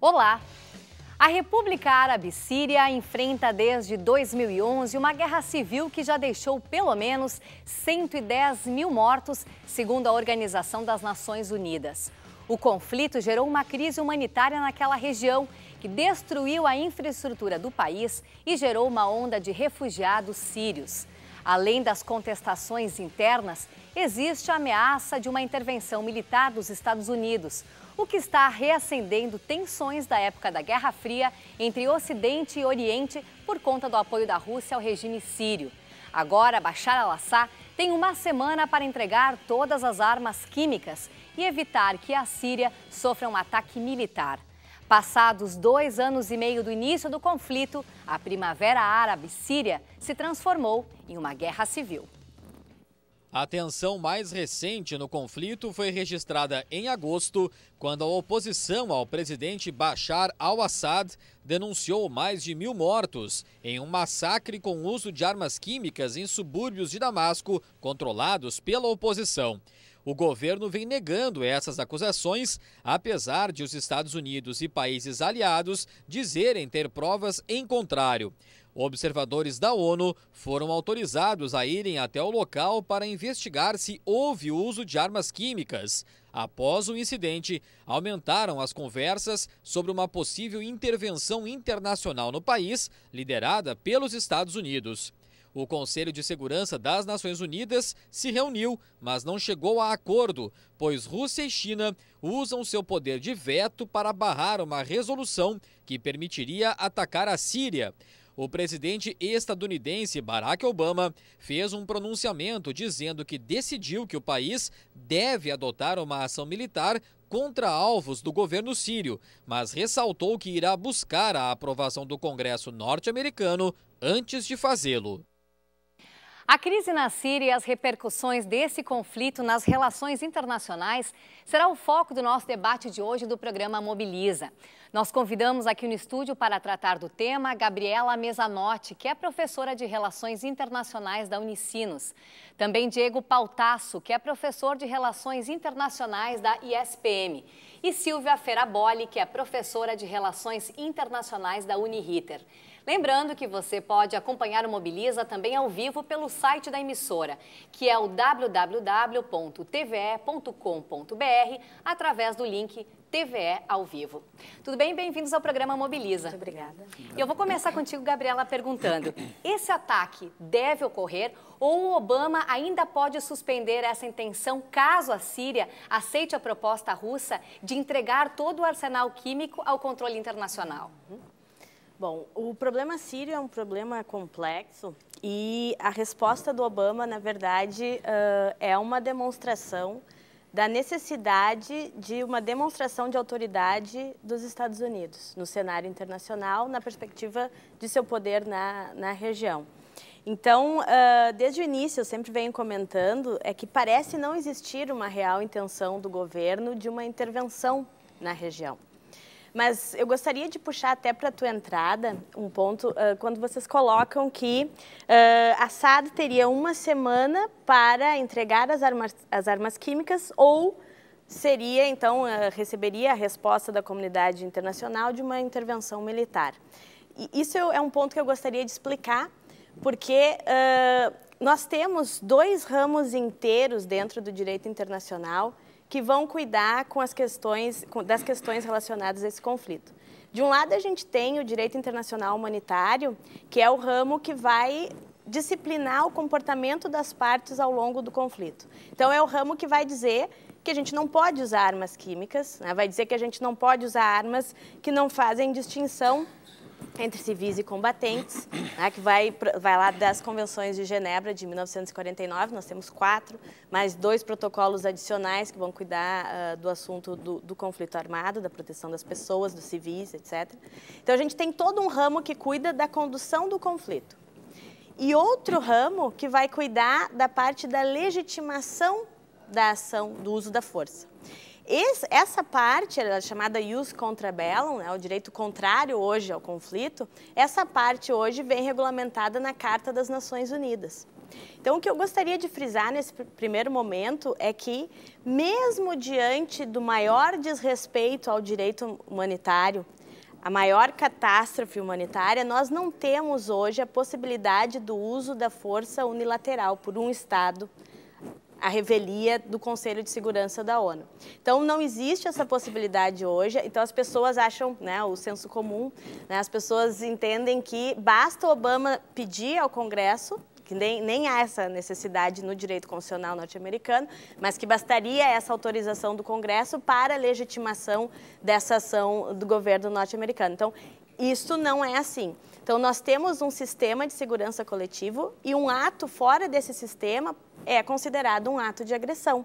Olá! A República Árabe Síria enfrenta desde 2011 uma guerra civil que já deixou pelo menos 110 mil mortos, segundo a Organização das Nações Unidas. O conflito gerou uma crise humanitária naquela região que destruiu a infraestrutura do país e gerou uma onda de refugiados sírios. Além das contestações internas, existe a ameaça de uma intervenção militar dos Estados Unidos, o que está reacendendo tensões da época da Guerra Fria entre Ocidente e Oriente por conta do apoio da Rússia ao regime sírio. Agora, Bashar al-Assad tem uma semana para entregar todas as armas químicas e evitar que a Síria sofra um ataque militar. Passados dois anos e meio do início do conflito, a Primavera Árabe Síria se transformou em uma guerra civil. A tensão mais recente no conflito foi registrada em agosto, quando a oposição ao presidente Bashar al-Assad denunciou mais de mil mortos em um massacre com uso de armas químicas em subúrbios de Damasco, controlados pela oposição. O governo vem negando essas acusações, apesar de os Estados Unidos e países aliados dizerem ter provas em contrário. Observadores da ONU foram autorizados a irem até o local para investigar se houve uso de armas químicas. Após o incidente, aumentaram as conversas sobre uma possível intervenção internacional no país, liderada pelos Estados Unidos. O Conselho de Segurança das Nações Unidas se reuniu, mas não chegou a acordo, pois Rússia e China usam seu poder de veto para barrar uma resolução que permitiria atacar a Síria o presidente estadunidense Barack Obama fez um pronunciamento dizendo que decidiu que o país deve adotar uma ação militar contra alvos do governo sírio, mas ressaltou que irá buscar a aprovação do Congresso norte-americano antes de fazê-lo. A crise na Síria e as repercussões desse conflito nas relações internacionais será o foco do nosso debate de hoje do programa Mobiliza. Nós convidamos aqui no estúdio para tratar do tema Gabriela Mesanotti, que é professora de Relações Internacionais da Unicinos. Também Diego Pautasso, que é professor de Relações Internacionais da ISPM. E Silvia Feraboli, que é professora de Relações Internacionais da Uniriter. Lembrando que você pode acompanhar o Mobiliza também ao vivo pelo site da emissora, que é o www.tve.com.br, através do link TVE ao vivo. Tudo bem? Bem-vindos ao programa Mobiliza. Muito obrigada. Eu vou começar contigo, Gabriela, perguntando: esse ataque deve ocorrer ou o Obama ainda pode suspender essa intenção caso a Síria aceite a proposta russa de entregar todo o arsenal químico ao controle internacional? Bom, o problema sírio é um problema complexo e a resposta do Obama, na verdade, é uma demonstração da necessidade de uma demonstração de autoridade dos Estados Unidos no cenário internacional, na perspectiva de seu poder na, na região. Então, desde o início, eu sempre venho comentando, é que parece não existir uma real intenção do governo de uma intervenção na região. Mas eu gostaria de puxar até para a tua entrada um ponto, uh, quando vocês colocam que uh, Assad teria uma semana para entregar as armas, as armas químicas ou seria, então, uh, receberia a resposta da comunidade internacional de uma intervenção militar. E isso é um ponto que eu gostaria de explicar, porque nós temos dois ramos inteiros dentro do direito internacional que vão cuidar com as questões, das questões relacionadas a esse conflito. De um lado, a gente tem o direito internacional humanitário, que é o ramo que vai disciplinar o comportamento das partes ao longo do conflito. Então, é o ramo que vai dizer que a gente não pode usar armas químicas, né? vai dizer que a gente não pode usar armas que não fazem distinção entre civis e combatentes, né, que vai, vai lá das convenções de Genebra de 1949, nós temos quatro, mais dois protocolos adicionais que vão cuidar uh, do assunto do, do, conflito armado, da proteção das pessoas, dos civis, etc. Então a gente tem todo um ramo que cuida da condução do conflito. E outro ramo que vai cuidar da parte da legitimação da ação, do uso da força. Esse, essa parte, ela é chamada ius contra bellum, né, o direito contrário hoje ao conflito, essa parte hoje vem regulamentada na Carta das Nações Unidas. Então, o que eu gostaria de frisar nesse primeiro momento é que, mesmo diante do maior desrespeito ao direito humanitário, a maior catástrofe humanitária, nós não temos hoje a possibilidade do uso da força unilateral por um Estado a revelia do Conselho de Segurança da ONU. Então, não existe essa possibilidade hoje. Então, as pessoas acham, né, o senso comum, né, as pessoas entendem que basta Obama pedir ao Congresso que nem, nem há essa necessidade no direito constitucional norte-americano, mas que bastaria essa autorização do Congresso para a legitimação dessa ação do governo norte-americano. Então, isso não é assim. Então, nós temos um sistema de segurança coletivo e um ato fora desse sistema é considerado um ato de agressão.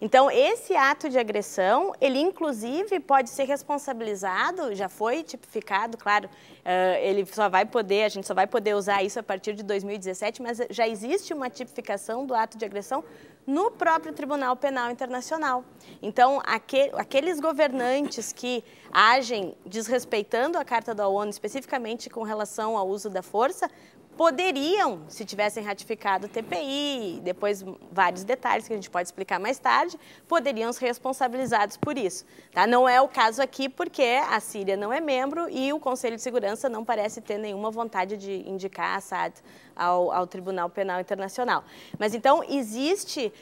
Então, esse ato de agressão, ele inclusive pode ser responsabilizado, já foi tipificado, claro, uh, ele só vai poder, a gente só vai poder usar isso a partir de 2017, mas já existe uma tipificação do ato de agressão no próprio Tribunal Penal Internacional. Então, aqueles governantes que agem desrespeitando a Carta da ONU, especificamente com relação ao uso da força, poderiam, se tivessem ratificado o TPI, depois vários detalhes que a gente pode explicar mais tarde, poderiam ser responsabilizados por isso. Tá? Não é o caso aqui porque a Síria não é membro e o Conselho de Segurança não parece ter nenhuma vontade de indicar Assad ao, ao Tribunal Penal Internacional. Mas então existe uh,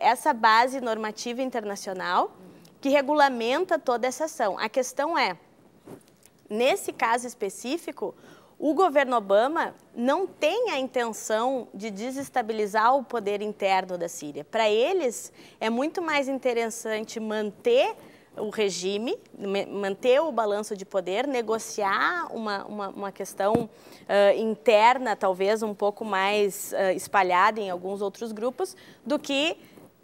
essa base normativa internacional que regulamenta toda essa ação. A questão é, nesse caso específico, o governo Obama não tem a intenção de desestabilizar o poder interno da Síria. Para eles, é muito mais interessante manter o regime, manter o balanço de poder, negociar uma, uma, uma questão uh, interna, talvez um pouco mais uh, espalhada em alguns outros grupos, do que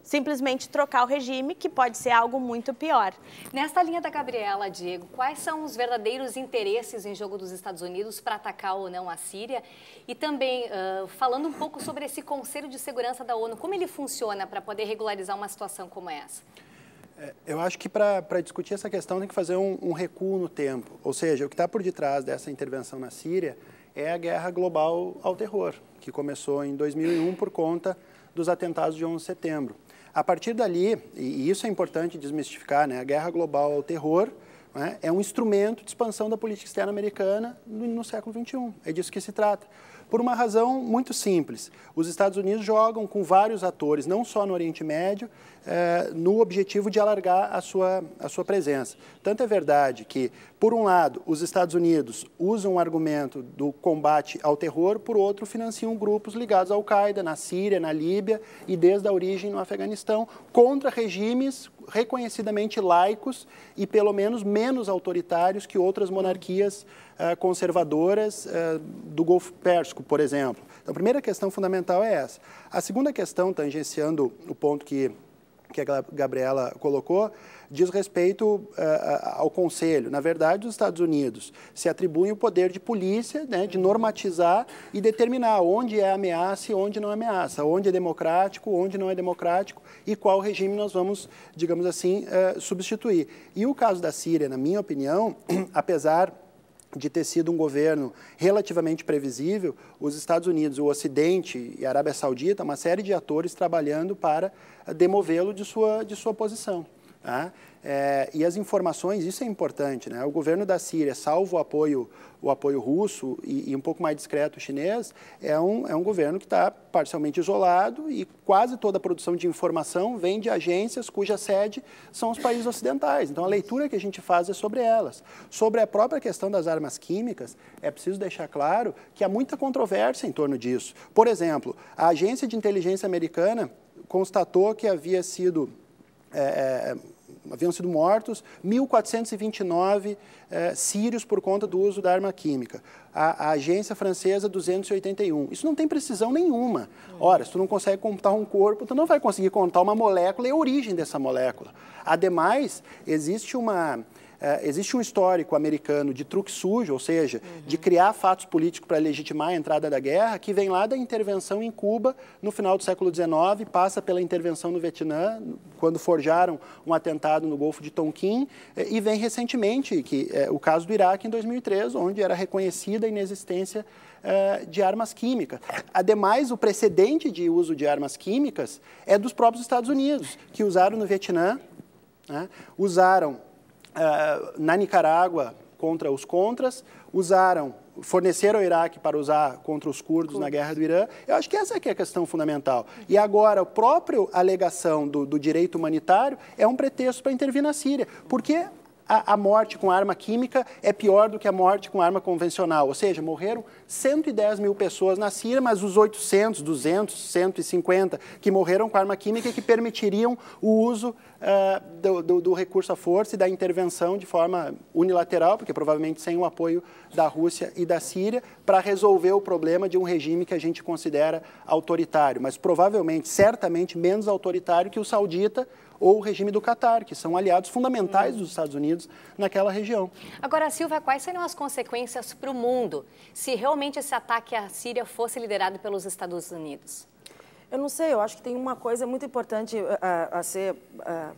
simplesmente trocar o regime, que pode ser algo muito pior. Nesta linha da Gabriela, Diego, quais são os verdadeiros interesses em jogo dos Estados Unidos para atacar ou não a Síria? E também, uh, falando um pouco sobre esse Conselho de Segurança da ONU, como ele funciona para poder regularizar uma situação como essa? É, eu acho que para discutir essa questão tem que fazer um, um recuo no tempo. Ou seja, o que está por detrás dessa intervenção na Síria é a guerra global ao terror, que começou em 2001 por conta dos atentados de 11 de setembro. A partir dali, e isso é importante desmistificar, né, a guerra global ao terror né, é um instrumento de expansão da política externa americana no, no século XXI. É disso que se trata por uma razão muito simples. Os Estados Unidos jogam com vários atores, não só no Oriente Médio, eh, no objetivo de alargar a sua, a sua presença. Tanto é verdade que, por um lado, os Estados Unidos usam o argumento do combate ao terror, por outro, financiam grupos ligados à Al-Qaeda na Síria, na Líbia e desde a origem no Afeganistão, contra regimes reconhecidamente laicos e pelo menos menos autoritários que outras monarquias uh, conservadoras uh, do Golfo Pérsico, por exemplo. Então, a primeira questão fundamental é essa. A segunda questão, tangenciando o ponto que, que a Gabriela colocou, diz respeito uh, ao Conselho. Na verdade, os Estados Unidos se atribuem o poder de polícia, né, de normatizar e determinar onde é ameaça e onde não é ameaça, onde é democrático, onde não é democrático e qual regime nós vamos, digamos assim, uh, substituir. E o caso da Síria, na minha opinião, apesar de ter sido um governo relativamente previsível, os Estados Unidos, o Ocidente e a Arábia Saudita, uma série de atores trabalhando para demovê-lo de sua, de sua posição. Tá? É, e as informações, isso é importante, né? O governo da Síria, salvo o apoio, o apoio russo e, e um pouco mais discreto chinês, é um, é um governo que está parcialmente isolado e quase toda a produção de informação vem de agências cuja sede são os países ocidentais. Então, a leitura que a gente faz é sobre elas. Sobre a própria questão das armas químicas, é preciso deixar claro que há muita controvérsia em torno disso. Por exemplo, a agência de inteligência americana constatou que havia sido é, é haviam sido mortos 1.429 eh, sírios por conta do uso da arma química. A, a, agência francesa, 281. Isso não tem precisão nenhuma. Ora, se tu não consegue contar um corpo, tu não vai conseguir contar uma molécula e a origem dessa molécula. Ademais, existe uma existe um histórico americano de truque sujo, ou seja, uhum. de criar fatos políticos para legitimar a entrada da guerra, que vem lá da intervenção em Cuba no final do século XIX, passa pela intervenção no Vietnã, quando forjaram um atentado no Golfo de Tonkin, é, e vem recentemente, que é o caso do Iraque em 2003, onde era reconhecida a inexistência é, de armas químicas. Ademais, o precedente de uso de armas químicas é dos próprios Estados Unidos, que usaram no Vietnã, né, usaram uh, na Nicarágua contra os contras, usaram, forneceram ao Iraque para usar contra os curdos na guerra do Irã. Eu acho que essa é, é a questão fundamental. E agora, a própria alegação do, do direito humanitário é um pretexto para intervir na Síria. Porque a, a, morte com arma química é pior do que a morte com arma convencional. Ou seja, morreram 110 mil pessoas na Síria, mas os 800, 200, 150 que morreram com arma química que permitiriam o uso uh, do, do, do, recurso à força e da intervenção de forma unilateral, porque provavelmente sem o apoio da Rússia e da Síria, para resolver o problema de um regime que a gente considera autoritário, mas provavelmente, certamente, menos autoritário que o saudita ou o regime do Catar, que são aliados fundamentais dos Estados Unidos naquela região. Agora, Silvia, quais seriam as consequências para o mundo se realmente esse ataque à Síria fosse liderado pelos Estados Unidos? Eu não sei, eu acho que tem uma coisa muito importante a, eh, a ser a, eh,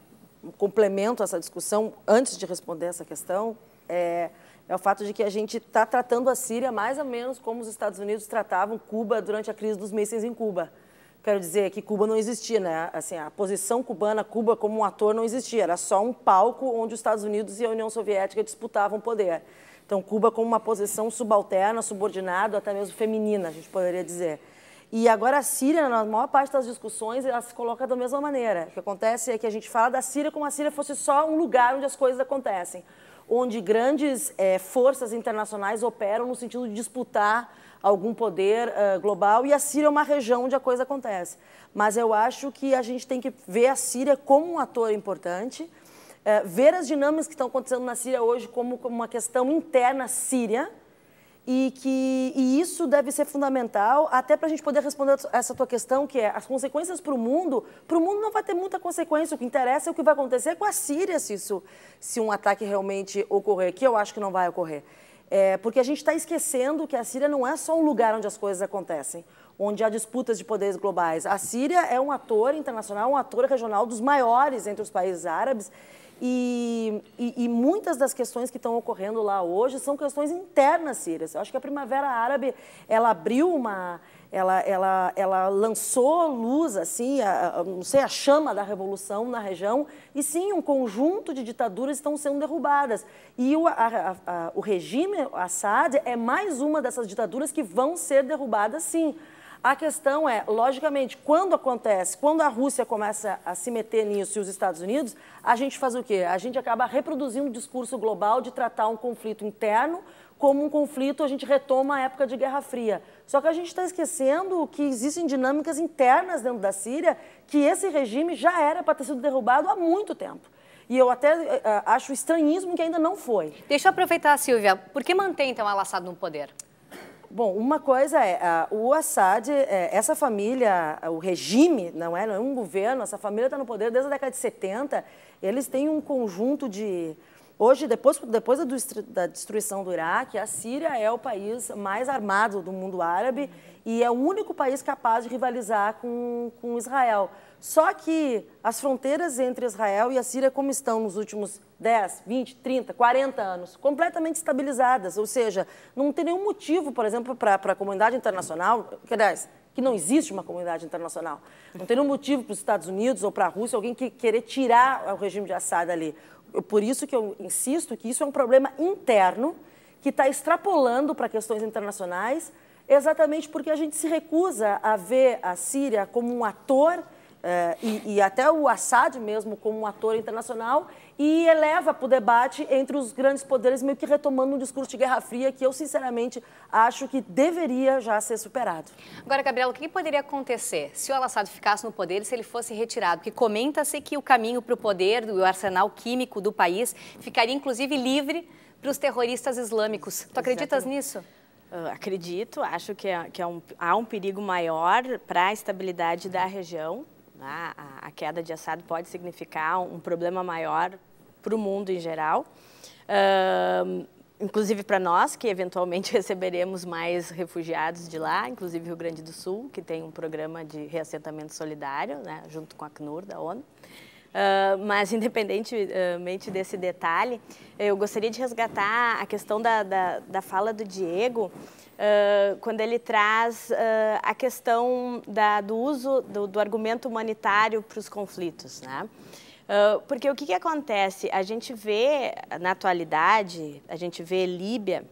um complemento a essa discussão, antes de responder essa questão, é, é o fato de que a gente está tratando a Síria mais ou menos como os Estados Unidos tratavam Cuba durante a crise dos mísseis em Cuba. Quero dizer que Cuba não existia, né? Assim, a posição cubana, Cuba como um ator não existia, era só um palco onde os Estados Unidos e a União Soviética disputavam poder. Então, Cuba como uma posição subalterna, subordinada, até mesmo feminina, a gente poderia dizer. E agora a Síria, na maior parte das discussões, ela se coloca da mesma maneira. O que acontece é que a gente fala da Síria como a Síria fosse só um lugar onde as coisas acontecem, onde grandes é, forças internacionais operam no sentido de disputar algum poder uh, global, e a Síria é uma região onde a coisa acontece. Mas eu acho que a gente tem que ver a Síria como um ator importante, uh, ver as dinâmicas que estão acontecendo na Síria hoje como, como uma questão interna síria, e que e isso deve ser fundamental até para a gente poder responder essa tua questão que é as consequências para o mundo. Para o mundo não vai ter muita consequência. O que interessa é o que vai acontecer com a Síria se isso se um ataque realmente ocorrer que eu acho que não vai ocorrer é, porque a gente está esquecendo que a Síria não é só um lugar onde as coisas acontecem, onde há disputas de poderes globais. A Síria é um ator internacional, um ator regional dos maiores entre os países árabes. E, e, e muitas das questões que estão ocorrendo lá hoje são questões internas sírias. Eu acho que a Primavera Árabe ela abriu uma, ela, ela, ela lançou luz, assim, a, a, não sei, a chama da revolução na região, e sim, um conjunto de ditaduras estão sendo derrubadas. E o, a, o regime Assad é mais uma dessas ditaduras que vão ser derrubadas, sim. A questão é, logicamente, quando acontece, quando a Rússia começa a se meter nisso e os Estados Unidos, a gente faz o quê? A gente acaba reproduzindo o discurso global de tratar um conflito interno como um conflito, a gente retoma a época de Guerra Fria. Só que a gente está esquecendo que existem dinâmicas internas dentro da Síria, que esse regime já era para ter sido derrubado há muito tempo. E eu até uh, acho estranhismo que ainda não foi. Deixa eu aproveitar, Silvia. Por que mantém, então, Al-Assad no poder? Bom, uma coisa é, uh, o Assad, é, essa família, o regime, não é, não é um governo, essa família está no poder desde a década de 70, eles têm um conjunto de Hoje, depois, depois da destruição do Iraque, a Síria é o país mais armado do mundo árabe e é o único país capaz de rivalizar com, com Israel. Só que as fronteiras entre Israel e a Síria, como estão nos últimos 10, 20, 30, 40 anos, completamente estabilizadas. Ou seja, não tem nenhum motivo, por exemplo, para a comunidade internacional, que, aliás, que não existe uma comunidade internacional. Não tem nenhum motivo para os Estados Unidos ou para a Rússia alguém que querer tirar o regime de Assad ali por isso que eu insisto que isso é um problema interno que está extrapolando para questões internacionais, exatamente porque a gente se recusa a ver a Síria como um ator eh, e, e, até o Assad mesmo como um ator internacional e eleva para o debate entre os grandes poderes, meio que retomando um discurso de Guerra Fria que eu, sinceramente, acho que deveria já ser superado. Agora, Gabriela, o que poderia acontecer se o Al-Assad ficasse no poder e se ele fosse retirado? Porque comenta-se que o caminho para o poder do arsenal químico do país ficaria, inclusive, livre para os terroristas islâmicos. Tu acreditas nisso? Uh, acredito, acho que, é, que é um, há um perigo maior para a estabilidade da região. Né? A, a, queda de Assad pode significar um problema maior para o mundo em geral. Uh, inclusive para nós, que eventualmente receberemos mais refugiados de lá, inclusive Rio Grande do Sul, que tem um programa de reassentamento solidário, né, junto com a CNUR, da ONU. Uh, mas, independentemente desse detalhe, eu gostaria de resgatar a questão da, da, da fala do Diego, uh, quando ele traz uh, a questão da, do uso do, do argumento humanitário para os conflitos. Né? Uh, porque o que, que acontece? A gente vê, na atualidade, a gente vê Líbia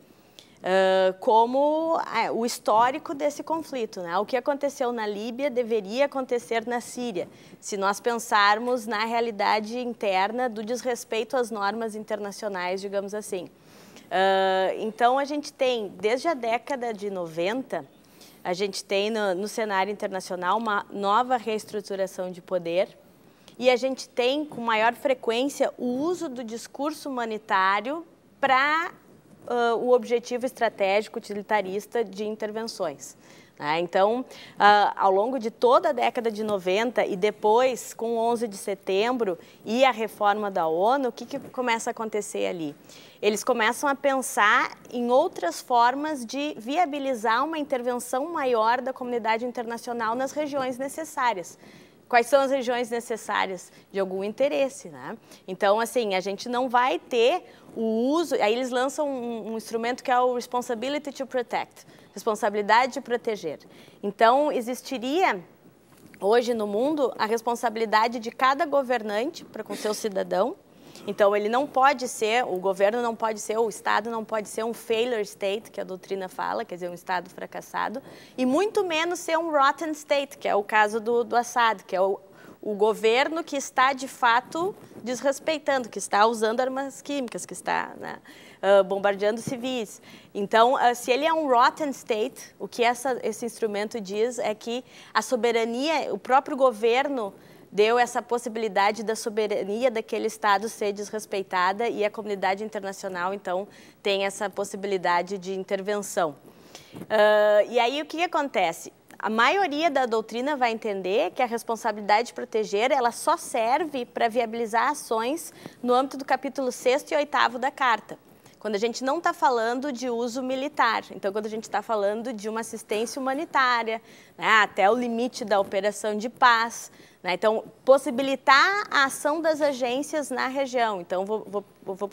como o histórico desse conflito. Né? O que aconteceu na Líbia deveria acontecer na Síria, se nós pensarmos na realidade interna do desrespeito às normas internacionais, digamos assim. Então, a gente tem, desde a década de 90, a gente tem no, no cenário internacional uma nova reestruturação de poder, e a gente tem com maior frequência o uso do discurso humanitário para uh, o objetivo estratégico utilitarista de intervenções. Né? Então, uh, ao longo de toda a década de 90 e depois, com 11 de setembro e a reforma da ONU, o que, que começa a acontecer ali? Eles começam a pensar em outras formas de viabilizar uma intervenção maior da comunidade internacional nas regiões necessárias quais são as regiões necessárias de algum interesse, né? Então, assim, a gente não vai ter o uso... Aí eles lançam um, um instrumento que é o Responsibility to Protect, responsabilidade de proteger. Então, existiria hoje no mundo a responsabilidade de cada governante para com seu cidadão, então, ele não pode ser, o governo não pode ser, o Estado não pode ser um failure state, que a doutrina fala, quer dizer, um Estado fracassado, e muito menos ser um rotten state, que é o caso do, do Assad, que é o, o governo que está, de fato, desrespeitando, que está usando armas químicas, que está né, uh, bombardeando civis. Então, uh, se ele é um rotten state, o que essa, esse instrumento diz é que a soberania, o próprio governo deu essa possibilidade da soberania daquele Estado ser desrespeitada e a comunidade internacional, então, tem essa possibilidade de intervenção. Uh, e aí, o que, que acontece? A maioria da doutrina vai entender que a responsabilidade de proteger ela só serve para viabilizar ações no âmbito do capítulo 6 e 8 da Carta quando a gente não está falando de uso militar. Então, quando a gente está falando de uma assistência humanitária, né, até o limite da operação de paz, né? Então, possibilitar a ação das agências na região. Então, vou, vou, vou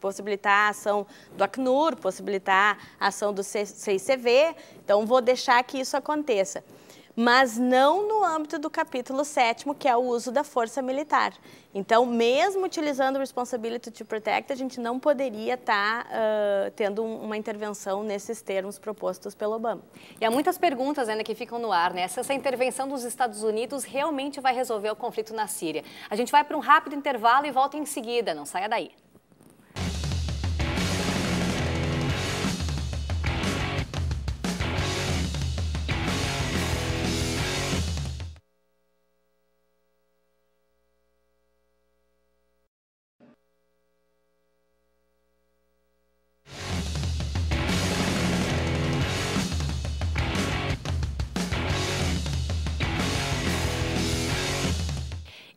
possibilitar a ação do Acnur, possibilitar a ação do CICV. Então, vou deixar que isso aconteça mas não no âmbito do capítulo 7, que é o uso da força militar. Então, mesmo utilizando o Responsibility to Protect, a gente não poderia estar tá, uh, tendo uma intervenção nesses termos propostos pelo Obama. E há muitas perguntas ainda que ficam no ar, né? Se essa intervenção dos Estados Unidos realmente vai resolver o conflito na Síria. A gente vai para um rápido intervalo e volta em seguida. Não saia daí.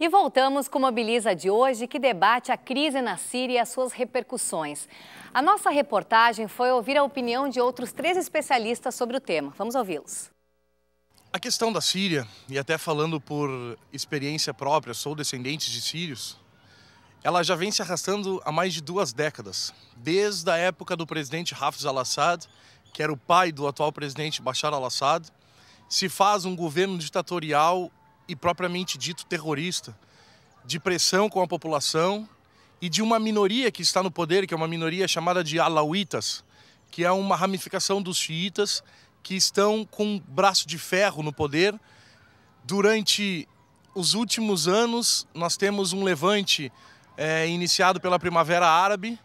E voltamos com o Mobiliza de hoje, que debate a crise na Síria e as suas repercussões. A nossa reportagem foi ouvir a opinião de outros três especialistas sobre o tema. Vamos ouvi-los. A questão da Síria, e até falando por experiência própria, sou descendente de sírios, ela já vem se arrastando há mais de duas décadas. Desde a época do presidente Hafez al-Assad, que era o pai do atual presidente Bashar al-Assad, se faz um governo ditatorial e propriamente dito terrorista, de pressão com a população e de uma minoria que está no poder, que é uma minoria chamada de alauítas, que é uma ramificação dos xiitas que estão com braço de ferro no poder. Durante os últimos anos, nós temos um levante é, iniciado pela Primavera Árabe,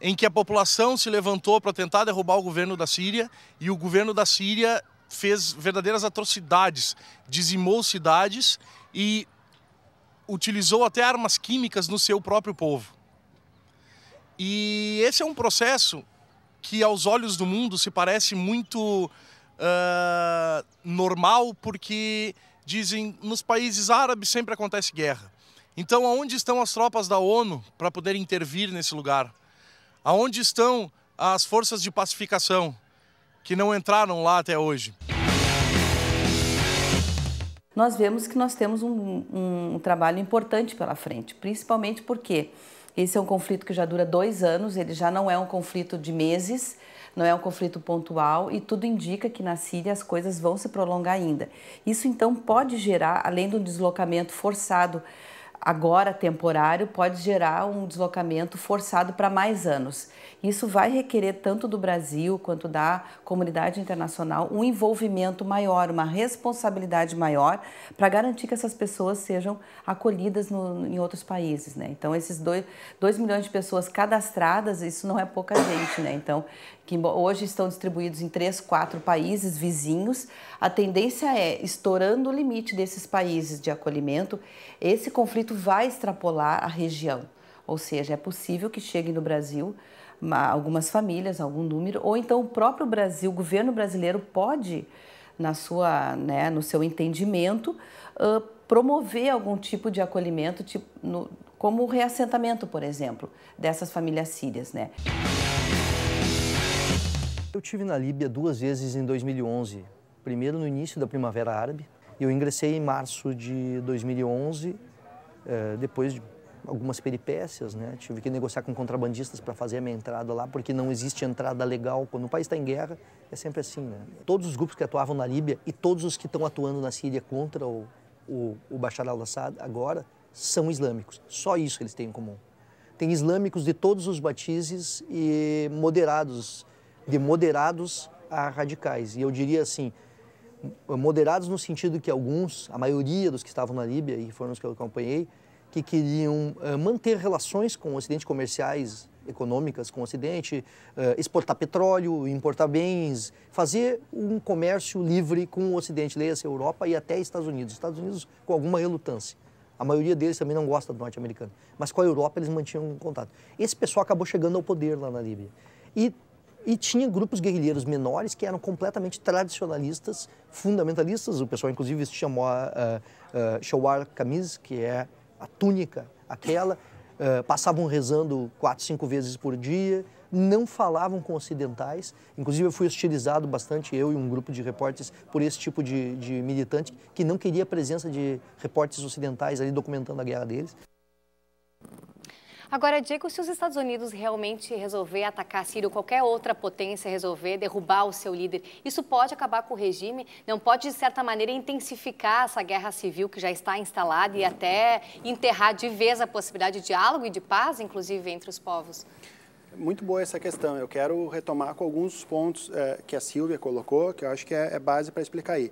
em que a população se levantou para tentar derrubar o governo da Síria e o governo da Síria fez verdadeiras atrocidades, dizimou cidades e utilizou até armas químicas no seu próprio povo. E esse é um processo que, aos olhos do mundo, se parece muito uh, normal, porque dizem nos países árabes sempre acontece guerra. Então, aonde estão as tropas da ONU para poder intervir nesse lugar? Aonde estão as forças de pacificação que não entraram lá até hoje? Nós vemos que nós temos um, um, trabalho importante pela frente, principalmente porque esse é um conflito que já dura dois anos, ele já não é um conflito de meses, não é um conflito pontual e tudo indica que na Síria as coisas vão se prolongar ainda. Isso então pode gerar, além do deslocamento forçado agora temporário, pode gerar um deslocamento forçado para mais anos. Isso vai requerer tanto do Brasil quanto da comunidade internacional um envolvimento maior, uma responsabilidade maior para garantir que essas pessoas sejam acolhidas no, em outros países. Né? Então, esses 2 milhões de pessoas cadastradas, isso não é pouca gente. Né? Então, que hoje estão distribuídos em três, quatro países vizinhos, a tendência é, estourando o limite desses países de acolhimento, esse conflito vai extrapolar a região. Ou seja, é possível que chegue no Brasil algumas famílias, algum número, ou então o próprio Brasil, o governo brasileiro pode, na sua, né, no seu entendimento, uh, promover algum tipo de acolhimento, tipo, no, como o reassentamento, por exemplo, dessas famílias sírias, né? Eu tive na Líbia duas vezes em 2011. Primeiro no início da Primavera Árabe. Eu ingressei em março de 2011, eh, depois de algumas peripécias, né? Tive que negociar com contrabandistas para fazer a minha entrada lá, porque não existe entrada legal. Quando o país está em guerra, é sempre assim, né? Todos os grupos que atuavam na Líbia e todos os que estão atuando na Síria contra o, o, o Bashar al-Assad agora são islâmicos. Só isso eles têm em comum. Tem islâmicos de todos os batizes e moderados, de moderados a radicais. E eu diria assim, moderados no sentido que alguns, a maioria dos que estavam na Líbia, e foram os que eu acompanhei, que queriam uh, manter relações com o Ocidente, comerciais, econômicas com o Ocidente, uh, exportar petróleo, importar bens, fazer um comércio livre com o Ocidente, leia-se Europa e até Estados Unidos. Estados Unidos com alguma relutância. A maioria deles também não gosta do norte-americano. Mas com a Europa eles mantinham contato. Esse pessoal acabou chegando ao poder lá na Líbia. E, e tinha grupos guerrilheiros menores que eram completamente tradicionalistas, fundamentalistas. O pessoal, inclusive, se chamou uh, uh, Shawar Kamiz, que é a túnica, aquela, uh, passavam rezando quatro, cinco vezes por dia, não falavam com ocidentais. Inclusive, eu fui hostilizado bastante, eu e um grupo de repórteres, por esse tipo de, de militante que não queria a presença de repórteres ocidentais ali documentando a guerra deles. Agora, Diego, se os Estados Unidos realmente resolver atacar a Síria ou qualquer outra potência resolver derrubar o seu líder, isso pode acabar com o regime? Não pode, de certa maneira, intensificar essa guerra civil que já está instalada e até enterrar de vez a possibilidade de diálogo e de paz, inclusive, entre os povos? Muito boa essa questão. Eu quero retomar com alguns pontos é, que a Silvia colocou, que eu acho que é, é base para explicar aí.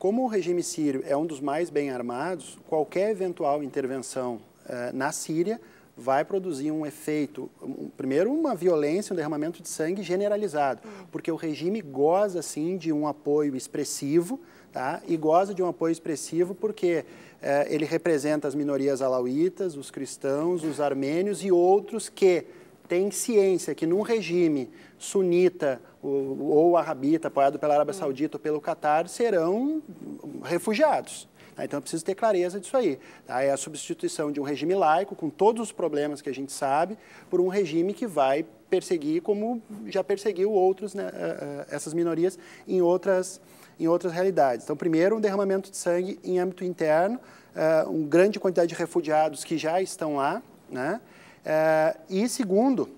Como o regime sírio é um dos mais bem armados, qualquer eventual intervenção é, na Síria vai produzir um efeito, um, primeiro uma violência, um derramamento de sangue generalizado, porque o regime goza, sim, de um apoio expressivo, tá? e goza de um apoio expressivo porque eh, ele representa as minorias alauítas, os cristãos, os armênios e outros que têm ciência que num regime sunita ou, ou arabita, apoiado pela Arábia Saudita ou pelo Catar, serão refugiados. Tá? Então, é preciso ter clareza disso aí. Tá? É a substituição de um regime laico, com todos os problemas que a gente sabe, por um regime que vai perseguir, como já perseguiu outros, né, eh, eh, essas minorias, em outras, em outras realidades. Então, primeiro, um derramamento de sangue em âmbito interno, uh, uma grande quantidade de refugiados que já estão lá, né? E segundo,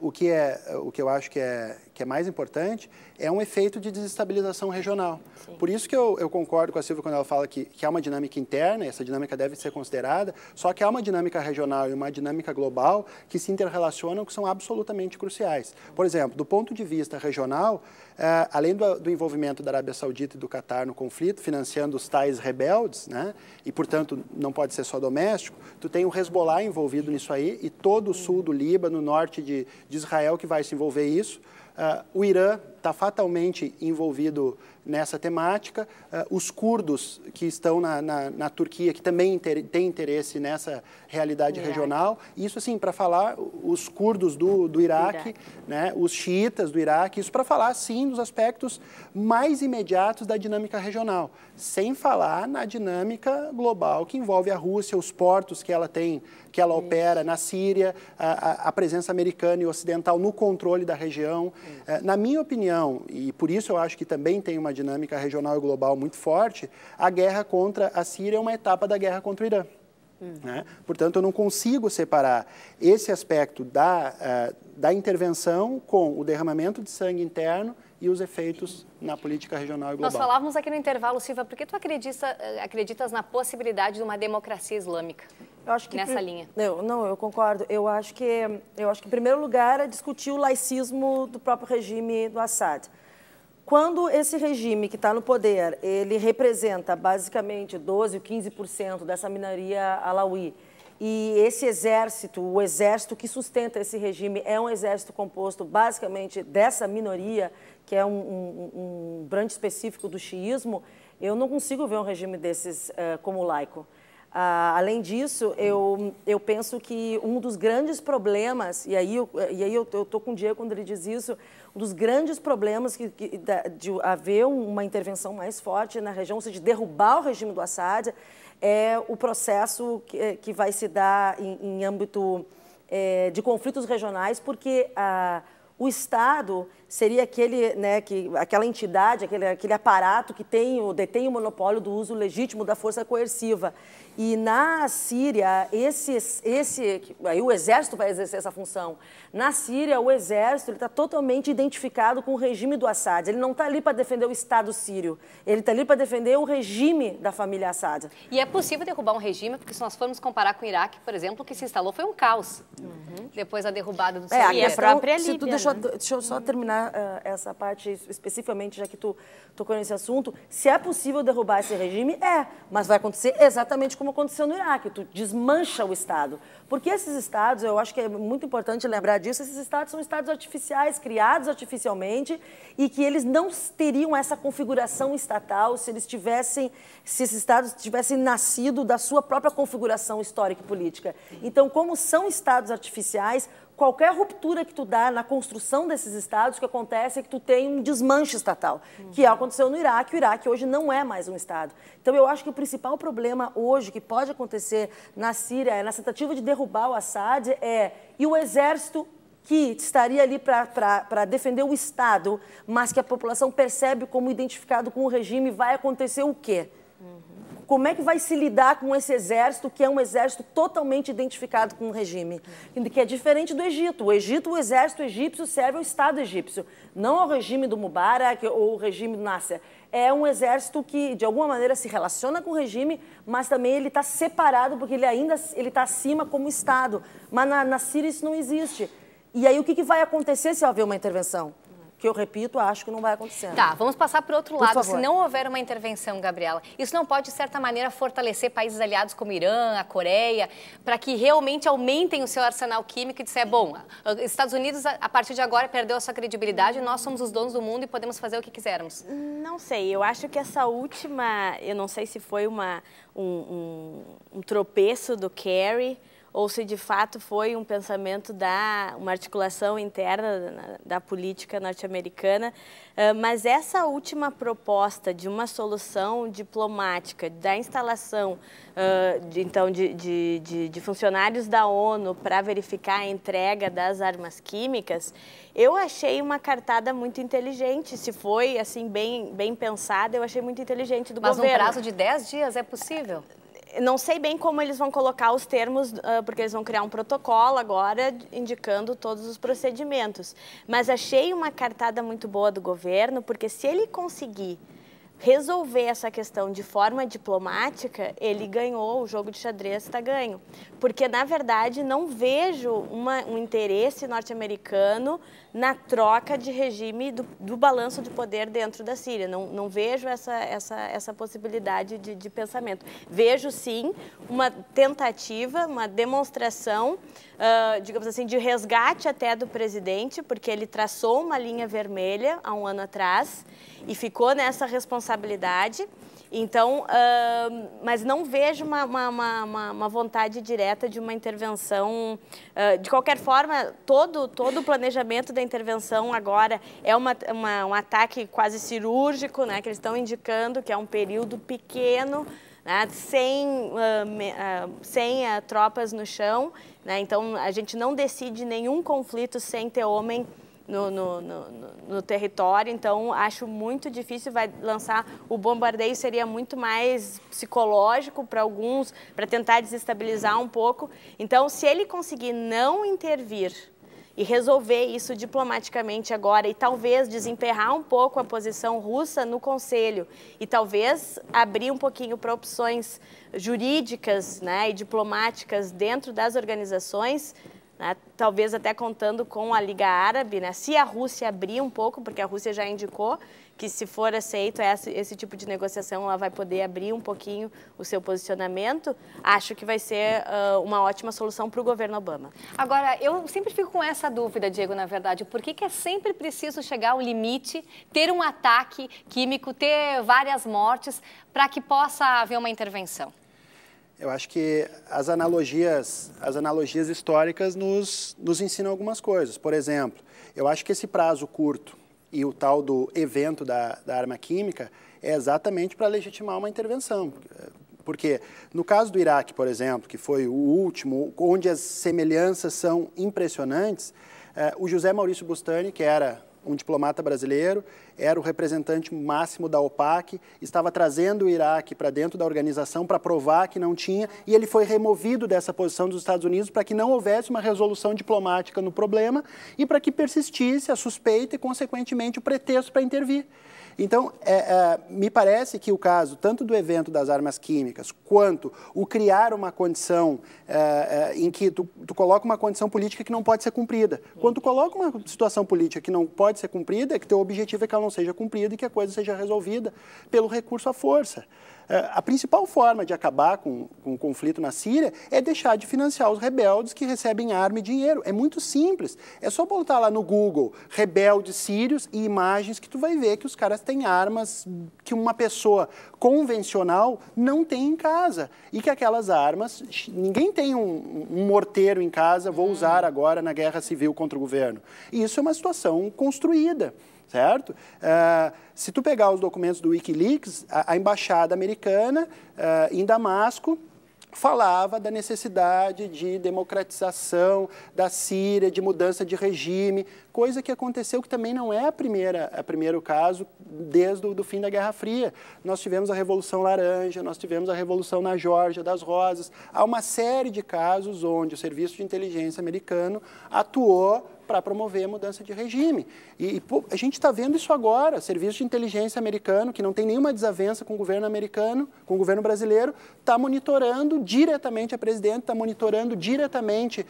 o que, é, o que eu acho que é, que é mais importante é um efeito de desestabilização regional. Sim. Por isso que eu, eu, concordo com a Silvia quando ela fala que, que há uma dinâmica interna, e essa dinâmica deve ser considerada, só que há uma dinâmica regional e uma dinâmica global que se interrelacionam, que são absolutamente cruciais. Por exemplo, do ponto de vista regional, é, além do, do, envolvimento da Arábia Saudita e do Catar no conflito, financiando os tais rebeldes, né, e portanto não pode ser só doméstico, tu tem o Hezbollah envolvido nisso aí e todo o sul do Líbano, norte de, de Israel que vai se envolver isso. Uh, o Irã tá fatalmente envolvido nessa temática. Uh, os curdos que estão na, na, na Turquia, que também têm interesse nessa realidade regional. Isso, assim, para falar os curdos do, do Iraque, Iraque, Né, os xiitas do Iraque, isso para falar, sim, dos aspectos mais imediatos da dinâmica regional, sem falar na dinâmica global que envolve a Rússia, os portos que ela tem, que ela isso. opera na Síria, a, a, presença americana e ocidental no controle da região. Uh, na minha opinião, e por isso eu acho que também tem uma dinâmica regional e global muito forte, a guerra contra a Síria é uma etapa da guerra contra o Irã. Uhum. Né? Portanto, eu não consigo separar esse aspecto da, uh, da intervenção com o derramamento de sangue interno e os efeitos na política regional e global. Nós falávamos aqui no intervalo, Silva, por que tu acredita, eh, acreditas na possibilidade de uma democracia islâmica? Eu acho que nessa linha. Eu, não, eu concordo. Eu acho que, eu acho que em primeiro lugar é discutir o laicismo do próprio regime do Assad. Quando esse regime que está no poder, ele representa basicamente 12 ou 15% dessa minoria alauí, e esse exército, o exército que sustenta esse regime, é um exército composto basicamente dessa minoria, que é um, um, um branco específico do xiismo, eu não consigo ver um regime desses uh, como laico. Ah, além disso, eu, eu penso que um dos grandes problemas, e aí, eu, e aí eu estou com o Diego quando ele diz isso, um dos grandes problemas que, que, de haver uma intervenção mais forte na região, ou seja, de derrubar o regime do Assad, é o processo que, que vai se dar em, em âmbito é, de conflitos regionais, porque a, o Estado seria aquele, né, que, aquela entidade, aquele, aquele aparato que tem, detém o monopólio do uso legítimo da força coerciva. E na Síria, esse, esse, aí o exército vai exercer essa função. Na Síria, o exército está totalmente identificado com o regime do Assad. Ele não está ali para defender o Estado sírio. Ele está ali para defender o regime da família Assad. E é possível derrubar um regime, porque se nós formos comparar com o Iraque, por exemplo, o que se instalou foi um caos. Uhum. Depois da derrubada do é, E a própria Líbia. Tu, deixa, né? deixa eu só terminar uh, essa parte especificamente, já que tu tocou nesse assunto. Se é possível derrubar esse regime, é. Mas vai acontecer exatamente como como aconteceu no Iraque, tu desmancha o Estado. Porque esses estados, eu acho que é muito importante lembrar disso, esses estados são estados artificiais, criados artificialmente, e que eles não teriam essa configuração estatal se eles tivessem, se esses estados tivessem nascido da sua própria configuração histórica e política. Então, como são estados artificiais, qualquer ruptura que tu dá na construção desses estados, o que acontece é que tu tem um desmanche estatal, uhum. que aconteceu no Iraque. O Iraque hoje não é mais um estado. Então eu acho que o principal problema hoje que pode acontecer na Síria, na tentativa de derrubar o Assad, é e o exército que estaria ali para defender o Estado, mas que a população percebe como identificado com o regime, vai acontecer o quê? Como é que vai se lidar com esse exército, que é um exército totalmente identificado com o regime? Que é diferente do Egito. O Egito, o exército egípcio serve ao Estado egípcio, não ao regime do Mubarak ou o regime do Nasser. É um exército que, de alguma maneira, se relaciona com o regime, mas também ele está separado, porque ele ainda está acima como Estado. Mas na, na Síria isso não existe. E aí o que, que vai acontecer se houver uma intervenção? Que eu repito, acho que não vai acontecer. Tá, vamos passar para o outro lado. Se não houver uma intervenção, Gabriela, isso não pode, de certa maneira, fortalecer países aliados como Irã, a Coreia, para que realmente aumentem o seu arsenal químico e disser, bom, Estados Unidos, a partir de agora, perdeu a sua credibilidade, nós somos os donos do mundo e podemos fazer o que quisermos. Não sei, eu acho que essa última, eu não sei se foi uma, um, um, um tropeço do Kerry, ou se de fato foi um pensamento da uma articulação interna da, da política norte-americana, uh, mas essa última proposta de uma solução diplomática, da instalação uh, de, então de, de, de, de funcionários da ONU para verificar a entrega das armas químicas, eu achei uma cartada muito inteligente. Se foi assim bem bem pensada, eu achei muito inteligente do mas governo. Mas num prazo de 10 dias é possível? Não sei bem como eles vão colocar os termos, uh, porque eles vão criar um protocolo agora indicando todos os procedimentos. Mas achei uma cartada muito boa do governo, porque se ele conseguir resolver essa questão de forma diplomática, ele ganhou, o jogo de xadrez está ganho. Porque, na verdade, não vejo uma, um interesse norte-americano na troca de regime do, do, balanço de poder dentro da Síria. Não, não vejo essa, essa, essa possibilidade de, de pensamento. Vejo, sim, uma tentativa, uma demonstração, uh, digamos assim, de resgate até do presidente, porque ele traçou uma linha vermelha há um ano atrás e ficou nessa responsabilidade. Então, uh, mas não vejo uma, uma, uma, uma, vontade direta de uma intervenção. Uh, de qualquer forma, todo, todo o planejamento da intervenção agora é uma, um ataque quase cirúrgico, né, que eles estão indicando que é um período pequeno, né, sem, uh, sem tropas no chão. Né, então, a gente não decide nenhum conflito sem ter homem no, no, no, no, território, então acho muito difícil. Vai lançar o bombardeio seria muito mais psicológico para alguns, para tentar desestabilizar um pouco. Então, se ele conseguir não intervir e resolver isso diplomaticamente agora e talvez desemperrar um pouco a posição russa no Conselho e talvez abrir um pouquinho para opções jurídicas né, e diplomáticas dentro das organizações, né? talvez até contando com a Liga Árabe, né? se a Rússia abrir um pouco, porque a Rússia já indicou que se for aceito esse, esse, tipo de negociação, ela vai poder abrir um pouquinho o seu posicionamento, acho que vai ser uh, uma ótima solução para o governo Obama. Agora, eu sempre fico com essa dúvida, Diego, na verdade, por que, que é sempre preciso chegar ao limite, ter um ataque químico, ter várias mortes, para que possa haver uma intervenção? Eu acho que as analogias, as analogias históricas nos, nos ensinam algumas coisas. Por exemplo, eu acho que esse prazo curto e o tal do evento da, da arma química é exatamente para legitimar uma intervenção. Porque no caso do Iraque, por exemplo, que foi o último, onde as semelhanças são impressionantes, eh, o José Maurício Bustani, que era um diplomata brasileiro, era o representante máximo da OPAC, estava trazendo o Iraque para dentro da organização para provar que não tinha, e ele foi removido dessa posição dos Estados Unidos para que não houvesse uma resolução diplomática no problema e para que persistisse a suspeita e, consequentemente, o pretexto para intervir. Então, é, é, me parece que o caso, tanto do evento das armas químicas, quanto o criar uma condição é, é, em que tu, tu coloca uma condição política que não pode ser cumprida. Quando tu coloca uma situação política que não pode ser cumprida, é que teu objetivo é que ela não seja cumprida e que a coisa seja resolvida pelo recurso à força. É, a principal forma de acabar com, com, o conflito na Síria é deixar de financiar os rebeldes que recebem arma e dinheiro. É muito simples. É só botar lá no Google rebeldes sírios e imagens que tu vai ver que os caras têm armas que uma pessoa convencional não tem em casa. E que aquelas armas, ninguém tem um, um morteiro em casa, vou usar agora na guerra civil contra o governo. E isso é uma situação construída certo? Uh, se tu pegar os documentos do Wikileaks, a, a embaixada americana uh, em Damasco falava da necessidade de democratização da Síria, de mudança de regime, coisa que aconteceu que também não é a primeira, a primeiro caso desde o do fim da Guerra Fria. Nós tivemos a Revolução Laranja, nós tivemos a Revolução na Geórgia das Rosas. Há uma série de casos onde o Serviço de Inteligência americano atuou para promover a mudança de regime. E, e pô, a gente está vendo isso agora. Serviço de inteligência americano, que não tem nenhuma desavença com o governo americano, com o governo brasileiro, está monitorando diretamente a presidente, está monitorando diretamente uh,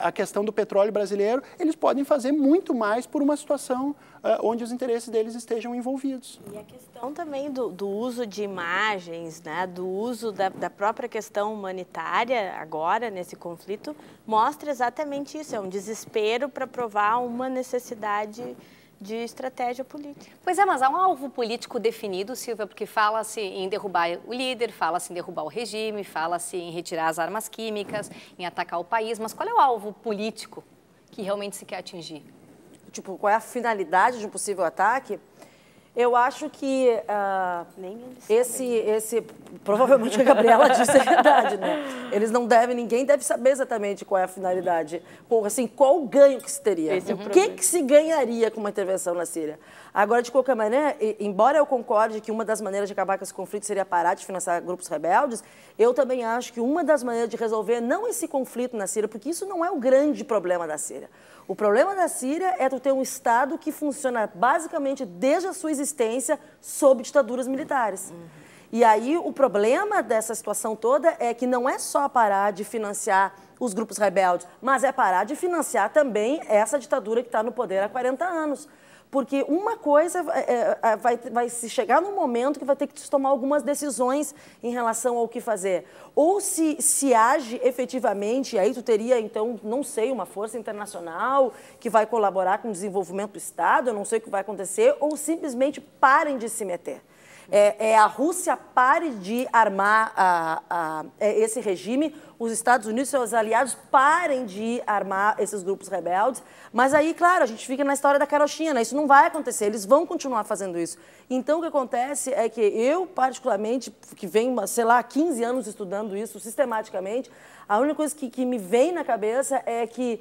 a questão do petróleo brasileiro. Eles podem fazer muito mais por uma situação uh, onde os interesses deles estejam envolvidos. E a questão também do, do uso de imagens, né, do uso da, da própria questão humanitária agora, nesse conflito, mostra exatamente isso. É um desespero para provar uma necessidade de estratégia política. Pois é, mas há um alvo político definido, Silvia, porque fala-se em derrubar o líder, fala-se em derrubar o regime, fala-se em retirar as armas químicas, em atacar o país, mas qual é o alvo político que realmente se quer atingir? Tipo, qual é a finalidade de um possível ataque? Eu acho que uh, esse, esse, provavelmente a Gabriela disse é verdade, né? Eles não devem, ninguém deve saber exatamente qual é a finalidade, assim, qual o ganho que se teria, esse o é o que, que se ganharia com uma intervenção na Síria. Agora, de qualquer maneira, embora eu concorde que uma das maneiras de acabar com esse conflito seria parar de financiar grupos rebeldes, eu também acho que uma das maneiras de resolver não esse conflito na Síria, porque isso não é o grande problema da Síria. O problema da Síria é tu ter um Estado que funciona basicamente desde a sua existência sob ditaduras militares. Uhum. E aí o problema dessa situação toda é que não é só parar de financiar os grupos rebeldes, mas é parar de financiar também essa ditadura que está no poder há 40 anos. Porque uma coisa é, é, vai, vai se chegar num momento que vai ter que tomar algumas decisões em relação ao que fazer. Ou se, se age efetivamente, aí tu teria, então, não sei, uma força internacional que vai colaborar com o desenvolvimento do Estado, eu não sei o que vai acontecer, ou simplesmente parem de se meter é, é, a Rússia pare de armar a, a, é, esse regime, os Estados Unidos e seus aliados parem de armar esses grupos rebeldes. Mas aí, claro, a gente fica na história da carochinha, né? Isso não vai acontecer, eles vão continuar fazendo isso. Então, o que acontece é que eu, particularmente, que venho, sei lá, 15 anos estudando isso sistematicamente, a única coisa que, que me vem na cabeça é que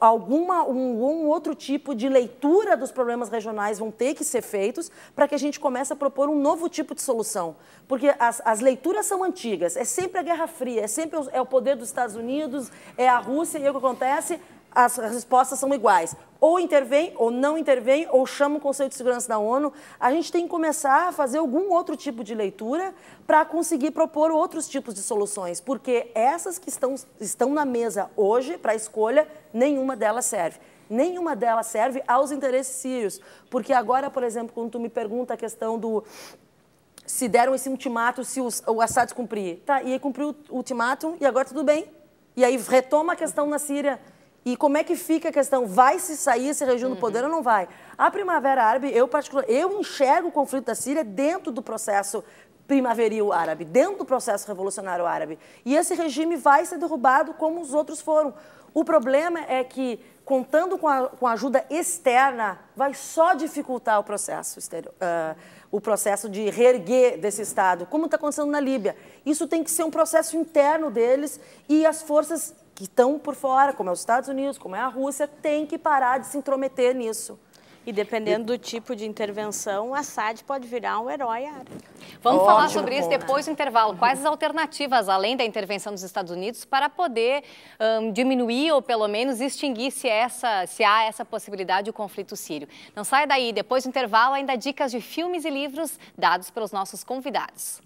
alguma um, um, outro tipo de leitura dos problemas regionais vão ter que ser feitos para que a gente comece a propor um novo tipo de solução. Porque as, as leituras são antigas, é sempre a Guerra Fria, é sempre o, é o poder dos Estados Unidos, é a Rússia, e o que acontece? As respostas são iguais. Ou intervém, ou não intervém, ou chama o Conselho de Segurança da ONU. A gente tem que começar a fazer algum outro tipo de leitura para conseguir propor outros tipos de soluções, porque essas que estão, estão na mesa hoje para escolha, nenhuma delas serve. Nenhuma delas serve aos interesses sírios. Porque agora, por exemplo, quando tu me pergunta a questão do se deram esse ultimato, se os, o Assad cumprir. Tá, e aí cumpriu o ultimato e agora tudo bem. E aí retoma a questão na Síria e como é que fica a questão? Vai se sair esse regime uhum. do poder ou não vai? A Primavera Árabe, eu particular, eu enxergo o conflito da Síria dentro do processo primaveril árabe, dentro do processo revolucionário árabe. E esse regime vai ser derrubado como os outros foram. O problema é que, contando com a, com a ajuda externa, vai só dificultar o processo exterior. Uh, o processo de reerguer desse Estado, como está acontecendo na Líbia. Isso tem que ser um processo interno deles e as forças que estão por fora, como é os Estados Unidos, como é a Rússia, tem que parar de se intrometer nisso. E dependendo do tipo de intervenção, Assad pode virar um herói árabe. Vamos Ótimo falar sobre isso depois do intervalo. Quais as alternativas, além da intervenção dos Estados Unidos, para poder um, diminuir ou pelo menos extinguir se, essa, se há essa possibilidade do conflito sírio? Não saia daí, depois do intervalo, ainda dicas de filmes e livros dados pelos nossos convidados.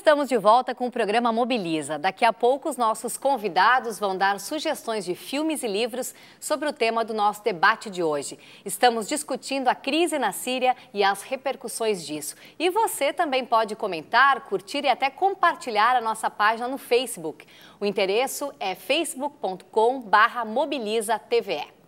Estamos de volta com o programa Mobiliza. Daqui a pouco, os nossos convidados vão dar sugestões de filmes e livros sobre o tema do nosso debate de hoje. Estamos discutindo a crise na Síria e as repercussões disso. E você também pode comentar, curtir e até compartilhar a nossa página no Facebook. O endereço é facebook.com/mobiliza-tve.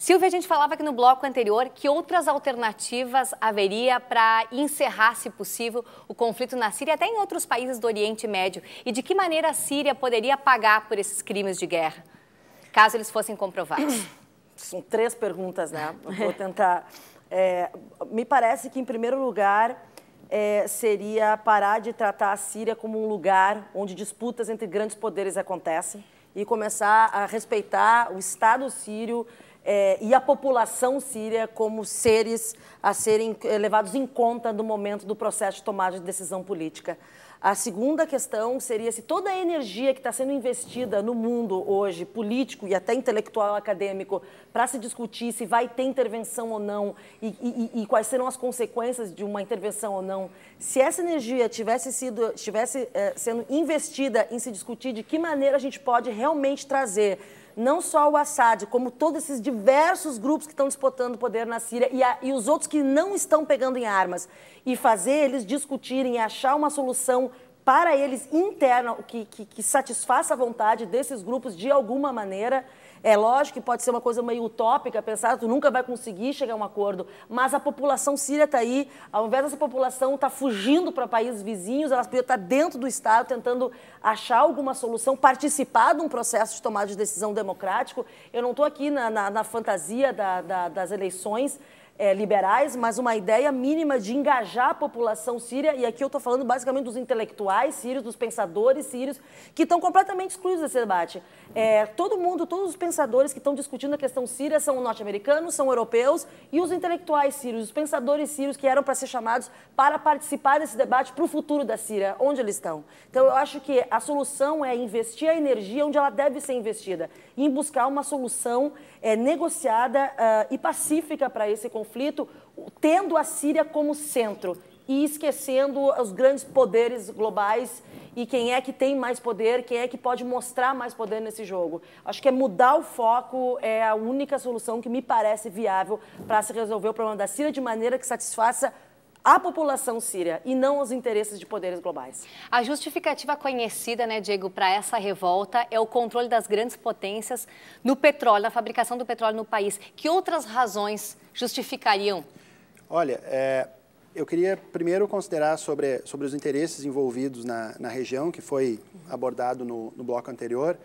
Silvia, a gente falava aqui no bloco anterior que outras alternativas haveria para encerrar, se possível, o conflito na Síria, até em outros países do Oriente Médio. E de que maneira a Síria poderia pagar por esses crimes de guerra, caso eles fossem comprovados? São três perguntas, né? vou tentar. É, me parece que, em primeiro lugar, é, seria parar de tratar a Síria como um lugar onde disputas entre grandes poderes acontecem e começar a respeitar o Estado sírio é, e a população síria como seres a serem levados em conta no momento do processo de tomada de decisão política. A segunda questão seria se toda a energia que está sendo investida no mundo hoje, político e até intelectual acadêmico, para se discutir se vai ter intervenção ou não e, e, e, quais serão as consequências de uma intervenção ou não, se essa energia tivesse sido tivesse é, sendo investida em se discutir de que maneira a gente pode realmente trazer não só o Assad, como todos esses diversos grupos que estão disputando poder na Síria e, a, e os outros que não estão pegando em armas, e fazer eles discutirem e achar uma solução para eles interna, que, que, que satisfaça a vontade desses grupos de alguma maneira, é lógico que pode ser uma coisa meio utópica, pensar que tu nunca vai conseguir chegar a um acordo, mas a população síria está aí, ao invés dessa população estar tá fugindo para países vizinhos, elas poderiam estar tá dentro do Estado tentando achar alguma solução, participar de um processo de tomada de decisão democrático. Eu não estou aqui na, na, na fantasia da, da, das eleições, é, liberais, mas uma ideia mínima de engajar a população síria, e aqui eu estou falando basicamente dos intelectuais sírios, dos pensadores sírios, que estão completamente excluídos desse debate. É, todo mundo, todos os pensadores que estão discutindo a questão síria são norte-americanos, são europeus, e os intelectuais sírios, os pensadores sírios que eram para ser chamados para participar desse debate para o futuro da Síria, onde eles estão. Então, eu acho que a solução é investir a energia onde ela deve ser investida, em buscar uma solução é, negociada uh, e pacífica para esse conflito, tendo a Síria como centro e esquecendo os grandes poderes globais e quem é que tem mais poder, quem é que pode mostrar mais poder nesse jogo. Acho que é mudar o foco é a única solução que me parece viável para se resolver o problema da Síria de maneira que satisfaça a população síria e não os interesses de poderes globais. A justificativa conhecida, né, Diego, para essa revolta é o controle das grandes potências no petróleo, na fabricação do petróleo no país. Que outras razões justificariam? Olha, é, eu queria primeiro considerar sobre, sobre os interesses envolvidos na, na região, que foi abordado no, no bloco anterior.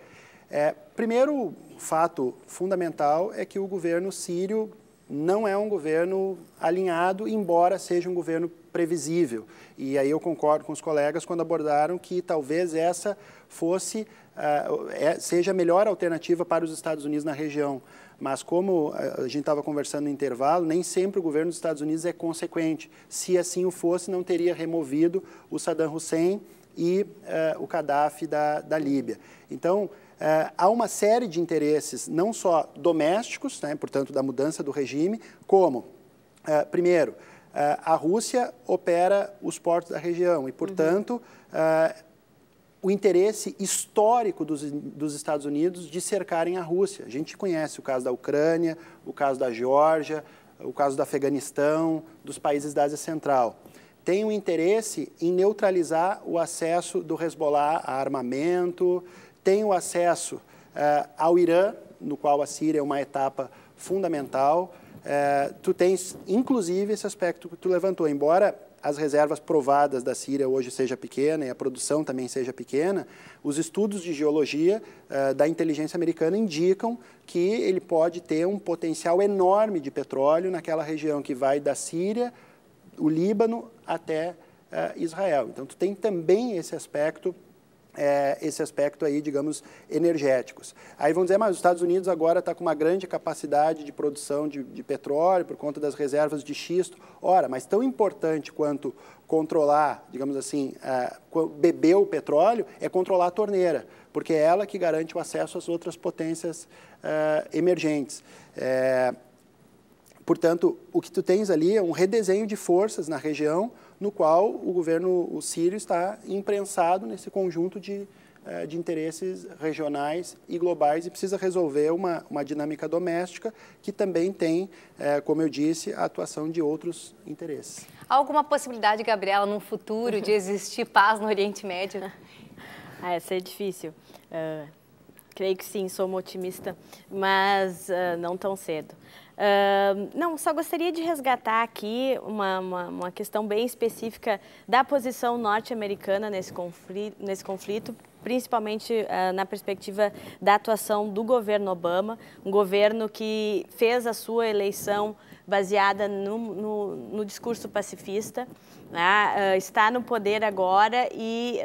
É, primeiro fato fundamental é que o governo sírio não é um governo alinhado, embora seja um governo previsível. E aí eu concordo com os colegas quando abordaram que talvez essa fosse uh, é, seja a melhor alternativa para os Estados Unidos na região. Mas como a gente estava conversando no intervalo, nem sempre o governo dos Estados Unidos é consequente. Se assim o fosse, não teria removido o Saddam Hussein e uh, o Gaddafi da, da Líbia. Então, Uh, há uma série de interesses, não só domésticos, né, portanto, da mudança do regime, como, uh, primeiro, uh, a Rússia opera os portos da região e, portanto, uhum. o interesse histórico dos, dos, Estados Unidos de cercarem a Rússia. A gente conhece o caso da Ucrânia, o caso da Geórgia, o caso do Afeganistão, dos países da Ásia Central. Tem um interesse em neutralizar o acesso do Hezbollah a armamento, tem o acesso uh, ao Irã, no qual a Síria é uma etapa fundamental. Uh, tu tens, inclusive, esse aspecto que tu levantou. Embora as reservas provadas da Síria hoje seja pequena e a produção também seja pequena, os estudos de geologia uh, da inteligência americana indicam que ele pode ter um potencial enorme de petróleo naquela região que vai da Síria, o Líbano até uh, Israel. Então, tu tem também esse aspecto é, esse aspecto aí, digamos, energéticos. Aí vão dizer, mas os Estados Unidos agora está com uma grande capacidade de produção de, de, petróleo por conta das reservas de xisto. Ora, mas tão importante quanto controlar, digamos assim, é, beber o petróleo é controlar a torneira, porque é ela que garante o acesso às outras potências é, emergentes. É, portanto, o que tu tens ali é um redesenho de forças na região, no qual o governo o sírio está imprensado nesse conjunto de, eh, de interesses regionais e globais e precisa resolver uma, uma dinâmica doméstica que também tem, eh, como eu disse, a atuação de outros interesses. Há alguma possibilidade, Gabriela, no futuro de existir paz no Oriente Médio? ah, essa é difícil. Uh, creio que sim, sou uma otimista, mas uh, não tão cedo. Uh, não, só gostaria de resgatar aqui uma, uma, uma questão bem específica da posição norte-americana nesse conflito, nesse conflito principalmente uh, na perspectiva da atuação do governo Obama, um governo que fez a sua eleição baseada no, no, no discurso pacifista, né? uh, está no poder agora e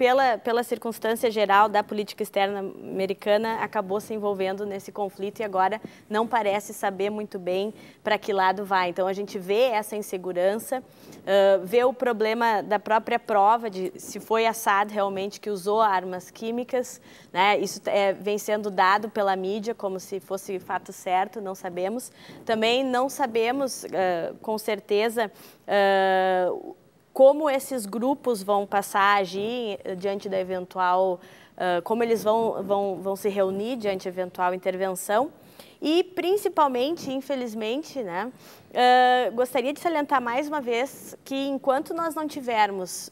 pela, pela circunstância geral da política externa americana, acabou se envolvendo nesse conflito e agora não parece saber muito bem para que lado vai. Então, a gente vê essa insegurança, uh, vê o problema da própria prova de se foi Assad realmente que usou armas químicas. Né? Isso é, vem sendo dado pela mídia como se fosse fato certo, não sabemos. Também não sabemos, uh, com certeza, uh, como esses grupos vão passar a agir diante da eventual, uh, como eles vão, vão, vão se reunir diante da eventual intervenção. E, principalmente, infelizmente, né, uh, gostaria de salientar mais uma vez que, enquanto nós não tivermos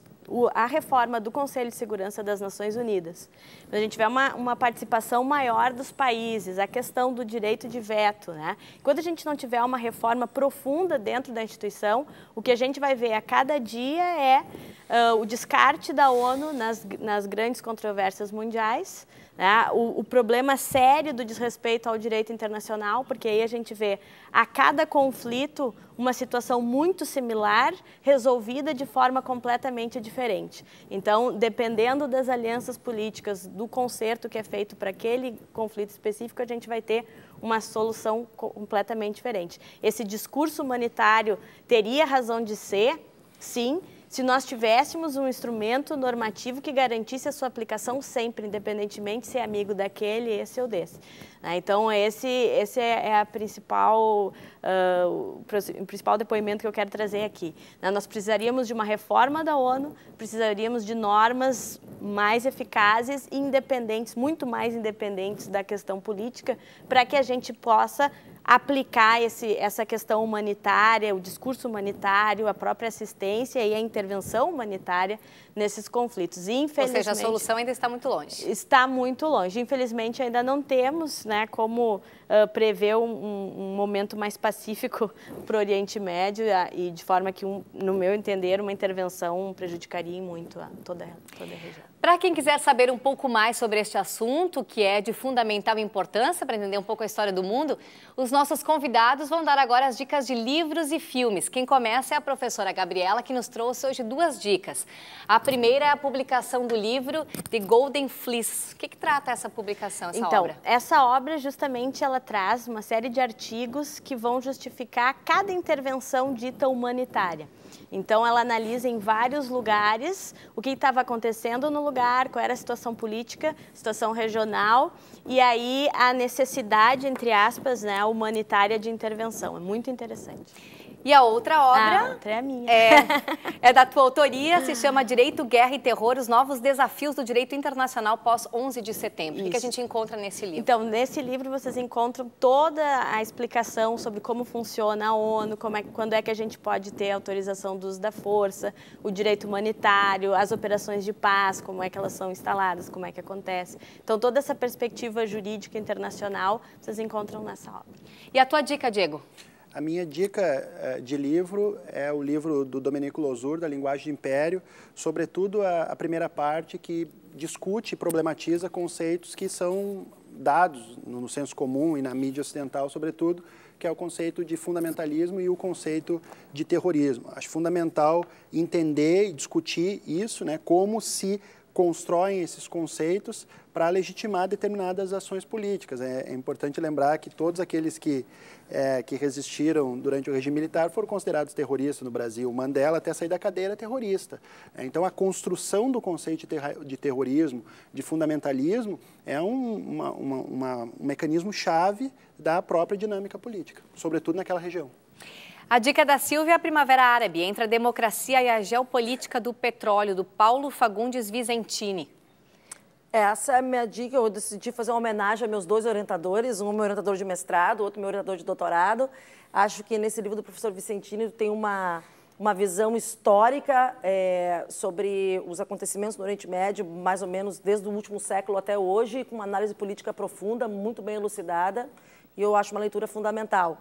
a reforma do Conselho de Segurança das Nações Unidas. A gente tiver uma, uma participação maior dos países, a questão do direito de veto. Né? Quando a gente não tiver uma reforma profunda dentro da instituição, o que a gente vai ver a cada dia é uh, o descarte da ONU nas, nas grandes controvérsias mundiais, Né? O, o, problema sério do desrespeito ao direito internacional, porque aí a gente vê a cada conflito uma situação muito similar, resolvida de forma completamente diferente. Então, dependendo das alianças políticas, do conserto que é feito para aquele conflito específico, a gente vai ter uma solução completamente diferente. Esse discurso humanitário teria razão de ser, sim, se nós tivéssemos um instrumento normativo que garantisse a sua aplicação sempre, independentemente se é amigo daquele, esse ou desse. Né? Então, esse, esse é, é a principal, uh, o principal depoimento que eu quero trazer aqui. Né? Nós precisaríamos de uma reforma da ONU, precisaríamos de normas mais eficazes e independentes, muito mais independentes da questão política, para que a gente possa aplicar esse, essa questão humanitária, o discurso humanitário, a própria assistência e a intervenção humanitária nesses conflitos. Infelizmente, Ou seja, a solução ainda está muito longe. Está muito longe. Infelizmente, ainda não temos né, como uh, prever um, um, momento mais pacífico para o Oriente Médio e de forma que, um, no meu entender, uma intervenção prejudicaria muito a toda, toda a região. Para quem quiser saber um pouco mais sobre este assunto, que é de fundamental importância para entender um pouco a história do mundo, os nossos convidados vão dar agora as dicas de livros e filmes. Quem começa é a professora Gabriela, que nos trouxe hoje duas dicas. A primeira é a publicação do livro The Golden Fleece. O que, que trata essa publicação, essa então, obra? Então, essa obra, justamente, ela traz uma série de artigos que vão justificar cada intervenção dita humanitária. Então, ela analisa em vários lugares o que estava acontecendo no lugar, qual era a situação política, situação regional e aí a necessidade, entre aspas, né, humanitária de intervenção. É muito interessante. E a outra obra. A outra é a minha. É, é da tua autoria, se chama Direito, Guerra e Terror: Os Novos Desafios do Direito Internacional pós 11 de setembro. Isso. O que a gente encontra nesse livro? Então, nesse livro vocês encontram toda a explicação sobre como funciona a ONU, como é, quando é que a gente pode ter autorização do uso da força, o direito humanitário, as operações de paz, como é que elas são instaladas, como é que acontece. Então, toda essa perspectiva jurídica internacional vocês encontram nessa obra. E a tua dica, Diego? A minha dica eh, de livro é o livro do Domenico Losur, da Linguagem de Império, sobretudo a, a primeira parte que discute e problematiza conceitos que são dados no senso comum e na mídia ocidental, sobretudo, que é o conceito de fundamentalismo e o conceito de terrorismo. Acho fundamental entender e discutir isso, né, como se constroem esses conceitos para legitimar determinadas ações políticas. É, é, importante lembrar que todos aqueles que, é, que resistiram durante o regime militar foram considerados terroristas no Brasil. Mandela, até sair da cadeia, era terrorista. É, então, a construção do conceito de, ter, de terrorismo, de fundamentalismo, é um, uma, uma, uma, um mecanismo chave da própria dinâmica política, sobretudo naquela região. A dica da Silvia é a Primavera Árabe, entre a democracia e a geopolítica do petróleo, do Paulo Fagundes Vicentini. Essa é a minha dica. Eu decidi fazer uma homenagem a meus dois orientadores, um meu orientador de mestrado, outro meu orientador de doutorado. Acho que nesse livro do professor Vicentini tem uma, uma visão histórica é, sobre os acontecimentos no Oriente Médio, mais ou menos desde o último século até hoje, com uma análise política profunda, muito bem elucidada, e eu acho uma leitura fundamental.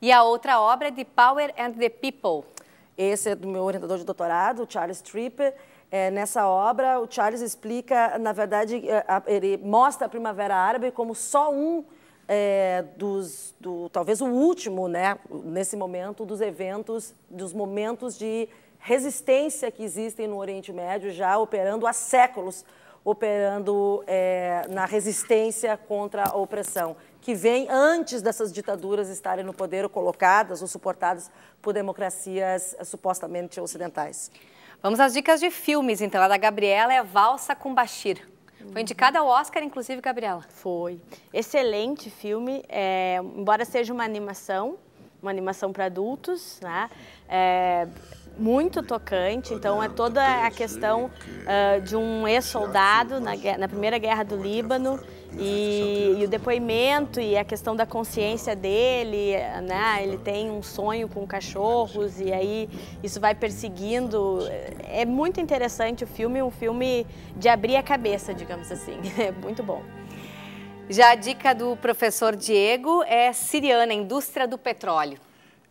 E a outra obra é The Power and the People. Esse é do meu orientador de doutorado, Charles Tripper. É, nessa obra, o Charles explica, na verdade, é, ele mostra a Primavera Árabe como só um é, dos, do, talvez o último, né, nesse momento, dos eventos, dos momentos de resistência que existem no Oriente Médio, já operando há séculos, operando é, na resistência contra a opressão que vem antes dessas ditaduras estarem no poder ou colocadas ou suportadas por democracias eh, supostamente ocidentais. Vamos às dicas de filmes, então. A da Gabriela é Valsa com Bashir. Foi indicada ao Oscar, inclusive, Gabriela. Foi. Excelente filme, é, embora seja uma animação, uma animação para adultos, né? É, muito tocante. Então, é toda a questão uh, de um ex-soldado na, na, Primeira Guerra do Líbano e, e, o depoimento e a questão da consciência dele. Né? Ele tem um sonho com cachorros e aí isso vai perseguindo. É muito interessante o filme, um filme de abrir a cabeça, digamos assim. É muito bom. Já a dica do professor Diego é Siriana, Indústria do Petróleo.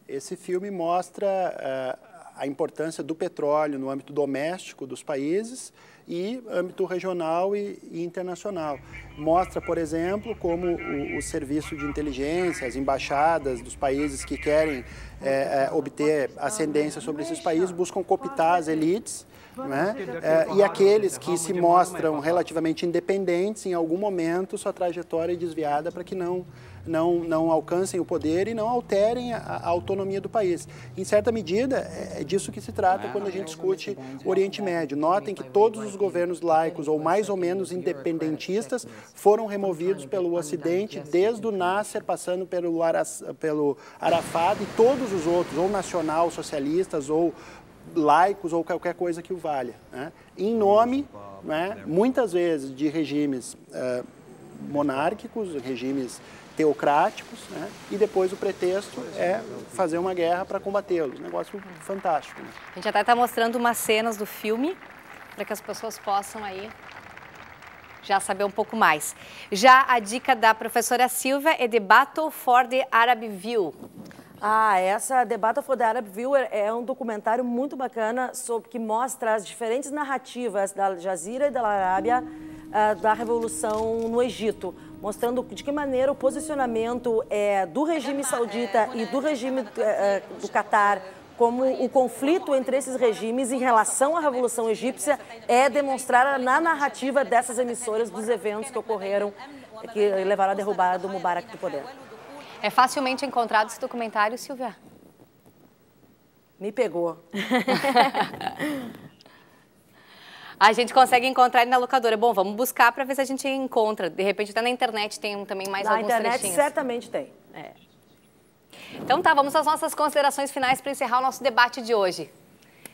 Esse filme mostra uh, a importância do petróleo no âmbito doméstico dos países e âmbito regional e, e internacional. Mostra, por exemplo, como o, o, serviço de inteligência, as embaixadas dos países que querem é, é, obter ascendência sobre esses países buscam cooptar as elites né? É, e aqueles que se mostram relativamente independentes, em algum momento sua trajetória é desviada para que não, não, não alcancem o poder e não alterem a, a, autonomia do país. Em certa medida, é, é disso que se trata quando a gente discute o Oriente Médio. Notem que todos os governos laicos, ou mais ou menos independentistas, foram removidos pelo Ocidente, desde o Nasser, passando pelo, Aras, pelo Arafat e todos os outros, ou nacional-socialistas, ou laicos ou qualquer coisa que o valha. Né? Em nome, né, muitas vezes, de regimes uh, monárquicos, regimes teocráticos, né? e depois o pretexto é fazer uma guerra para combatê-los. Negócio fantástico. Né? A gente até está mostrando umas cenas do filme para que as pessoas possam aí já saber um pouco mais. Já a dica da professora Silvia é The Battle for the Arab View. Ah, essa Battle for the Arab Viewer é um documentário muito bacana sobre que mostra as diferentes narrativas da Jazira e da Arábia uh, da revolução no Egito, mostrando de que maneira o posicionamento é, do regime saudita e do regime uh, do Catar como o conflito entre esses regimes em relação à Revolução Egípcia é demonstrada na narrativa dessas emissoras dos eventos que ocorreram, que levaram à derrubada do Mubarak do poder. É facilmente encontrado esse documentário, Silvia? Me pegou. a gente consegue encontrar ele na locadora. Bom, vamos buscar para ver se a gente encontra. De repente, até na internet tem também mais na alguns internet, trechinhos. certamente tem. É. Então tá, vamos às nossas considerações finais para encerrar o nosso debate de hoje.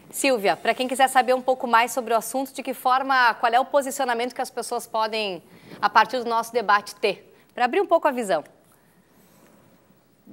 Silvia, para quem quiser saber um pouco mais sobre o assunto, de que forma, qual é o posicionamento que as pessoas podem, a partir do nosso debate, ter? Para abrir um pouco a visão.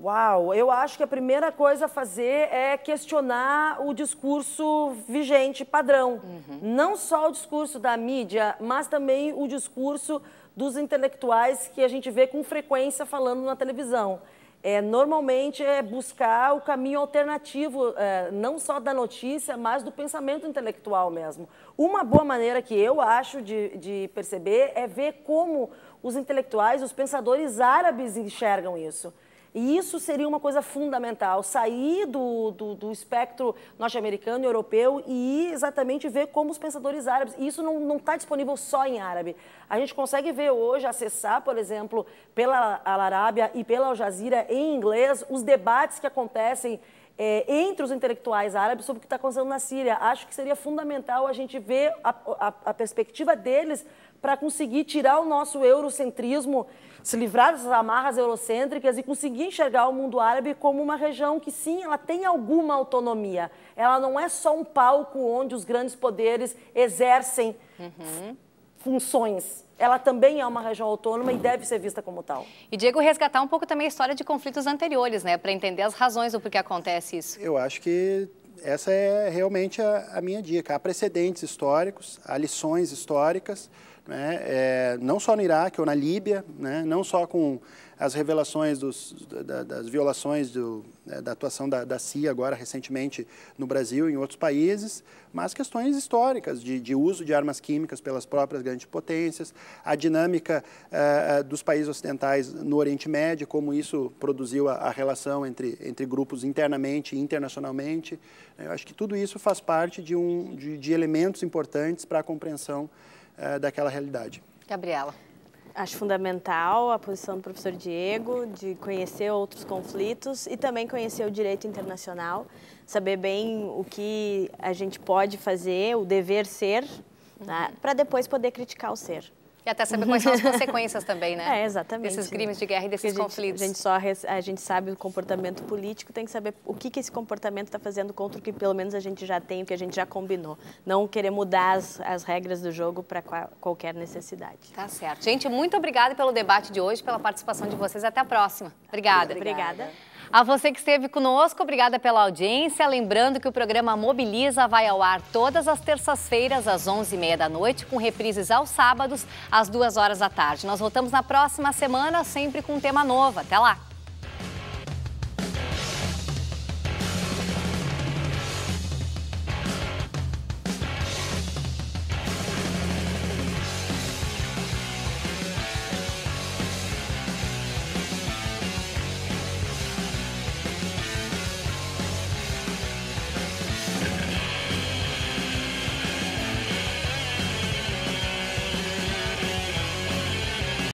Uau, eu acho que a primeira coisa a fazer é questionar o discurso vigente, padrão. Uhum. Não só o discurso da mídia, mas também o discurso dos intelectuais que a gente vê com frequência falando na televisão. É, normalmente é buscar o caminho alternativo, é, não só da notícia, mas do pensamento intelectual mesmo. Uma boa maneira que eu acho de, de perceber é ver como os intelectuais, os pensadores árabes enxergam isso. E isso seria uma coisa fundamental, sair do, do, do espectro norte-americano e europeu e exatamente ver como os pensadores árabes. E isso não está disponível só em árabe. A gente consegue ver hoje, acessar, por exemplo, pela Al Arábia e pela Al Jazeera em inglês, os debates que acontecem é, entre os intelectuais árabes sobre o que está acontecendo na Síria. Acho que seria fundamental a gente ver a, a, a perspectiva deles para conseguir tirar o nosso eurocentrismo se livrar dessas amarras eurocêntricas e conseguir enxergar o mundo árabe como uma região que sim, ela tem alguma autonomia. Ela não é só um palco onde os grandes poderes exercem uhum. funções. Ela também é uma região autônoma e deve ser vista como tal. E Diego, resgatar um pouco também a história de conflitos anteriores, né, para entender as razões do porquê acontece isso. Eu acho que essa é realmente a, a minha dica. Há precedentes históricos, há lições históricas né, é, não só no Iraque ou na Líbia, né, não só com as revelações dos, da, das violações do, né, da atuação da, da, CIA agora recentemente no Brasil e em outros países, mas questões históricas de, de uso de armas químicas pelas próprias grandes potências, a dinâmica uh, dos países ocidentais no Oriente Médio, como isso produziu a, a relação entre, entre grupos internamente e internacionalmente. Eu acho que tudo isso faz parte de, um, de, de elementos importantes para a compreensão é, daquela realidade. Gabriela. Acho fundamental a posição do professor Diego de conhecer outros conflitos e também conhecer o direito internacional, saber bem o que a gente pode fazer, o dever ser, uhum. né, para depois poder criticar o ser. E até saber quais são as consequências também, né? É, exatamente. Desses crimes de guerra e desses a gente, conflitos. A gente, só, a gente sabe o comportamento político, tem que saber o que, que esse comportamento está fazendo contra o que pelo menos a gente já tem, o que a gente já combinou. Não querer mudar as, as regras do jogo para qualquer necessidade. Tá certo. Gente, muito obrigada pelo debate de hoje, pela participação de vocês. Até a próxima. Obrigada. Obrigada. obrigada. A você que esteve conosco, obrigada pela audiência. Lembrando que o programa Mobiliza vai ao ar todas as terças-feiras, às 11h30 da noite, com reprises aos sábados, às 2 horas da tarde. Nós voltamos na próxima semana, sempre com um tema novo. Até lá!